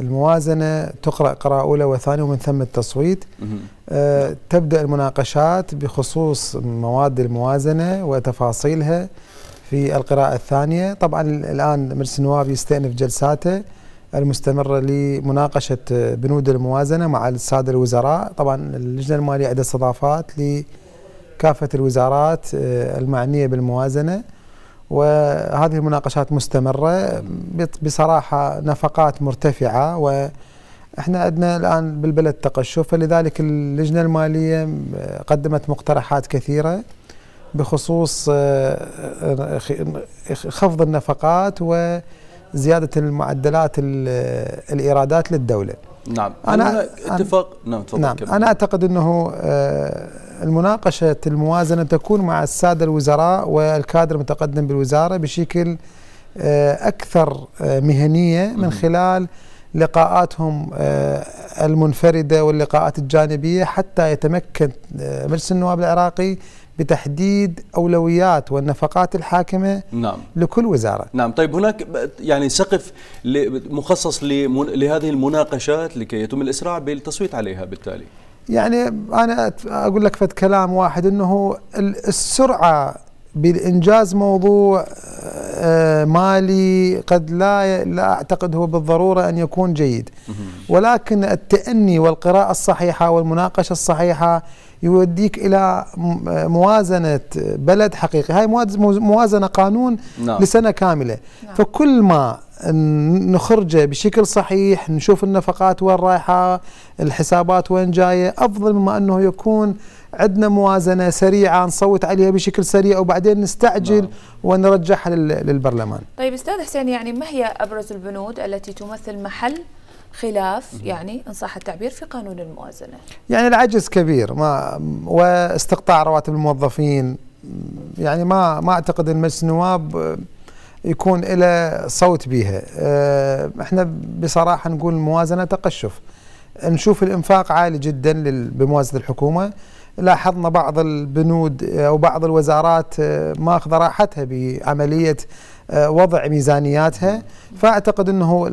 الموازنة تقرأ قراءة أولى وثانية ومن ثم التصويت. آه تبدأ المناقشات بخصوص مواد الموازنة وتفاصيلها في القراءة الثانية. طبعا الآن مجلس النواب يستأنف جلساته المستمرة لمناقشة بنود الموازنة مع السادة الوزراء. طبعا اللجنة المالية عندها استضافات لكافة الوزارات آه، المعنية بالموازنة. وهذه المناقشات مستمرة بصراحة نفقات مرتفعة وإحنا عندنا الآن بالبلد تقشف فلذلك اللجنة المالية قدمت مقترحات كثيرة بخصوص آه، خفض النفقات وزيادة المعدلات الإيرادات للدولة. نعم. أنا اتفاق؟ نعم تفضل نعم. أنا أعتقد أنه آه، المناقشة الموازنة تكون مع السادة الوزراء والكادر المتقدم بالوزارة بشكل آه، أكثر آه، مهنية من خلال لقاءاتهم المنفردة واللقاءات الجانبية حتى يتمكن مجلس النواب العراقي بتحديد أولويات والنفقات الحاكمة نعم. لكل وزارة. نعم. طيب هناك يعني سقف مخصص لهذه المناقشات لكي يتم الإسراع بالتصويت عليها بالتالي. يعني أنا أقول لك فد كلام واحد إنه السرعة بالإنجاز موضوع آه، مالي قد لا لا أعتقد هو بالضرورة أن يكون جيد ولكن التأني والقراءة الصحيحة والمناقشة الصحيحة يوديك إلى موازنة بلد حقيقي هاي موازنة قانون نعم. لسنة كاملة نعم. فكل ما نخرجه بشكل صحيح نشوف النفقات وين رايحة الحسابات وين جاية أفضل مما أنه يكون عندنا موازنة سريعة نصوت عليها بشكل سريع وبعدين نستعجل نعم. ونرجعها للبرلمان. طيب أستاذ حسين يعني ما هي أبرز البنود التي تمثل محل خلاف يعني إن صح التعبير في قانون الموازنة؟ يعني العجز كبير ما واستقطاع رواتب الموظفين يعني ما ما أعتقد إن مجلس النواب يكون له صوت بها آه، إحنا بصراحة نقول الموازنه تقشف. نشوف الإنفاق عالي جدا بموازنة الحكومة. لاحظنا بعض البنود أو بعض الوزارات آه، ماخذه راحتها بعملية آه، وضع ميزانياتها. فأعتقد إنه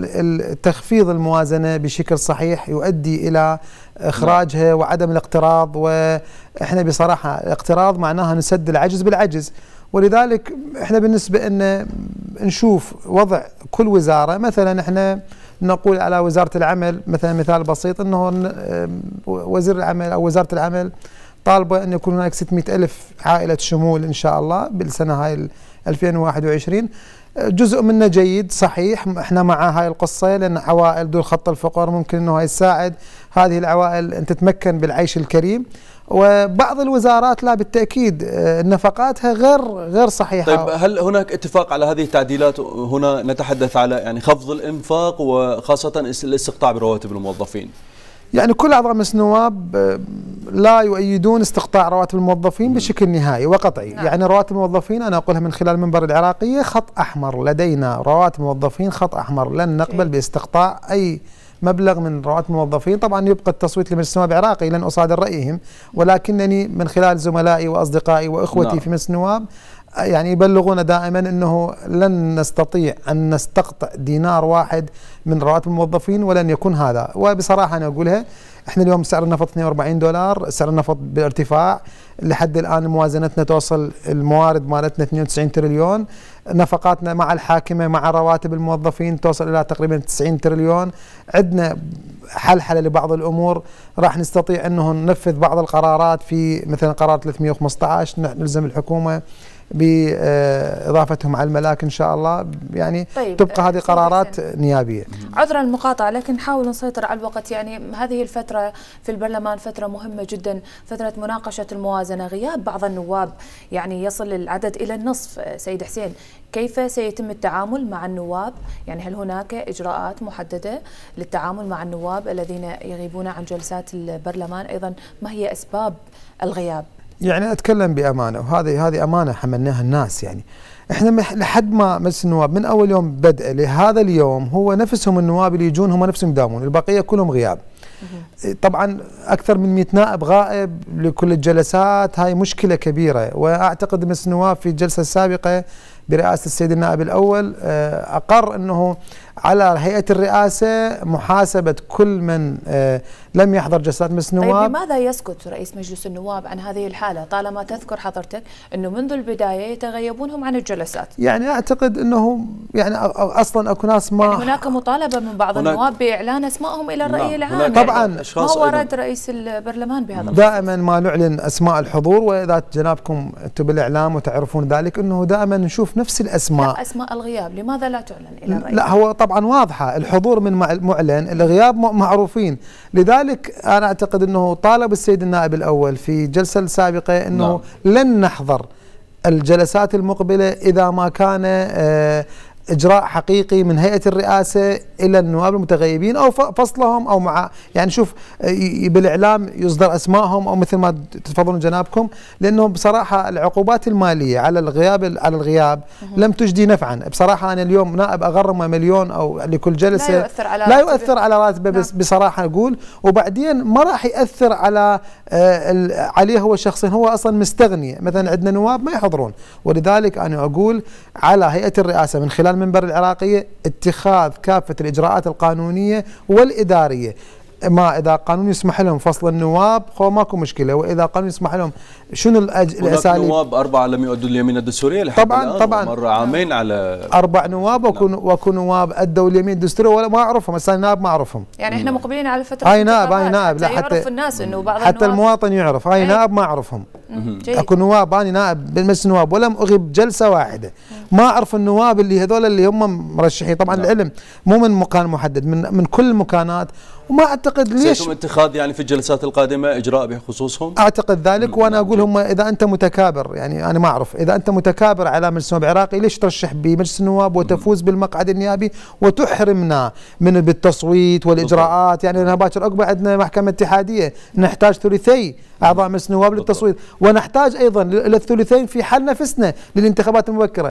تخفيض الموازنة بشكل صحيح يؤدي إلى إخراجها وعدم الاقتراض. وإحنا بصراحة الاقتراض معناها نسد العجز بالعجز. ولذلك إحنا بالنسبة إن نشوف وضع كل وزارة مثلا إحنا نقول على وزارة العمل مثلا مثال بسيط إنه وزير العمل أو وزارة العمل طالبة إن يكون هناك 600 ألف عائلة شمول إن شاء الله بالسنة هاي 2021 جزء منه جيد صحيح. إحنا مع هاي القصة لأن عوائل دون خط الفقر ممكن إنه يساعد هذه العوائل أن تتمكن بالعيش الكريم. وبعض الوزارات لا بالتأكيد آه، نفقاتها غير غير صحيحة. طيب هل هناك اتفاق على هذه التعديلات؟ هنا نتحدث على يعني خفض الإنفاق وخاصة الاستقطاع برواتب الموظفين. يعني كل أعضاء مجلس النواب آه، لا يؤيدون استقطاع رواتب الموظفين بشكل نهائي وقطعي. نعم. يعني رواتب الموظفين أنا أقولها من خلال المنبر العراقيه خط أحمر. لدينا رواتب الموظفين خط أحمر. لن نقبل باستقطاع أي مبلغ من رواتب الموظفين. طبعا يبقى التصويت لمجلس النواب العراقي لن أصادر رأيهم ولكنني من خلال زملائي وأصدقائي وإخوتي نعم. في مجلس النواب يعني يبلغون دائما إنه لن نستطيع أن نستقطع دينار واحد من رواتب الموظفين ولن يكون هذا. وبصراحة أنا أقولها إحنا اليوم سعر النفط 42 دولار سعر النفط بارتفاع لحد الآن موازنتنا توصل الموارد مالتنا 92 تريليون. نفقاتنا مع الحاكمة مع رواتب الموظفين توصل إلى تقريبا 90 تريليون. عندنا حلحلة لبعض الأمور. راح نستطيع إنه ننفذ بعض القرارات في مثلا قرار 315 نلزم الحكومة بإضافتهم على الملاك إن شاء الله. يعني طيب تبقى هذه قرارات نيابية. عذرا المقاطعة لكن نحاول نسيطر على الوقت. يعني هذه الفترة في البرلمان فترة مهمة جدا فترة مناقشة الموازنة. غياب بعض النواب يعني يصل العدد إلى النصف. سيد حسين كيف سيتم التعامل مع النواب؟ يعني هل هناك إجراءات محددة للتعامل مع النواب الذين يغيبون عن جلسات البرلمان؟ أيضا ما هي أسباب الغياب؟ يعني أتكلم بأمانة وهذه هذه أمانة حملناها الناس يعني. إحنا لحد ما مجلس النواب من أول يوم بدء لهذا اليوم هو نفسهم النواب اللي يجون هم نفسهم يداومون البقية كلهم غياب. طبعا أكثر من 100 نائب غائب لكل الجلسات هاي مشكلة كبيرة. وأعتقد مجلس النواب في الجلسة السابقة برئاسة السيد النائب الأول آه، أقر إنه على هيئة الرئاسة محاسبة كل من آه، لم يحضر جلسات مجلس طيب النواب لماذا يسكت رئيس مجلس النواب عن هذه الحالة؟ طالما تذكر حضرتك أنه منذ البداية يتغيبونهم عن الجلسات. يعني أعتقد إنه يعني أ- أ- أصلا أكو ناس ما يعني هناك مطالبة من بعض هناك- النواب بإعلان أسمائهم إلى الرأي نعم، العام. يعني طبعاً ما أشخاص هو أيضاً. رد رئيس البرلمان بهذا دائما ما نعلن أسماء الحضور وإذا جنابكم أنتم بالاعلام وتعرفون ذلك إنه دائما نشوف نفس الأسماء. لا أسماء الغياب لماذا لا تعلن إلى الرأي لا هو طبعا واضحة الحضور من مع- معلن الغياب معروفين. لذلك أنا أعتقد إنه طالب السيد النائب الأول في جلسة السابقه إنه لن نحضر الجلسات المقبلة إذا ما كان آه، إجراء حقيقي من هيئة الرئاسة إلى النواب المتغيبين أو فصلهم أو مع يعني شوف بالإعلام يصدر اسمائهم أو مثل ما تفضلون جنابكم لأنه بصراحة العقوبات المالية على الغياب على الغياب لم تجدي نفعا. بصراحة أنا اليوم نائب اغرمه مليون أو لكل جلسة لا يؤثر على لا راتبه. يؤثر على راتبه بس نعم. بصراحة أقول. وبعدين ما راح يأثر على آه، عليه هو شخصيا هو أصلا مستغني. مثلا عندنا نواب ما يحضرون. ولذلك أنا أقول على هيئة الرئاسة من خلال منبر العراقيه اتخاذ كافة الإجراءات القانونية والإدارية. ما إذا قانون يسمح لهم فصل النواب هو ماكو مشكلة. وإذا قانون يسمح لهم شنو الأساليب؟ نواب أربعة لم يؤدوا اليمين الدستورية لحد طبعاً- الآن طبعاً. مر عامين على أربع نواب وكن وكو نواب أدوا اليمين الدستوري ولا ما أعرفهم. هسه نائب ما أعرفهم. يعني إحنا مقبلين على فترة هاي نائب هاي نائب. لا حتى حتى يعرف الناس إنه بعض حتى المواطن يعرف. هاي أي. نائب ما أعرفهم. أكو نواب اني نائب بالمجلس النواب ولم اغب جلسة واحدة. ما أعرف النواب اللي هذول اللي هم مرشحين. طبعا نعم. العلم مو من مكان محدد من من كل المكانات وما أعتقد ليش سيتم اتخاذ يعني في الجلسات القادمة إجراء بخصوصهم؟ أعتقد ذلك. وأنا أقول نعم. هم إذا أنت متكابر يعني أنا ما أعرف. إذا أنت متكابر على مجلس النواب العراقي ليش ترشح بمجلس النواب وتفوز بالمقعد النيابي وتحرمنا من بالتصويت والإجراءات؟ يعني باكر عقبة عندنا محكمة اتحادية. نحتاج ثلثي. أعضاء مجلس النواب للتصويت ونحتاج أيضا إلى الثلثين في حل نفسنا للانتخابات المبكرة.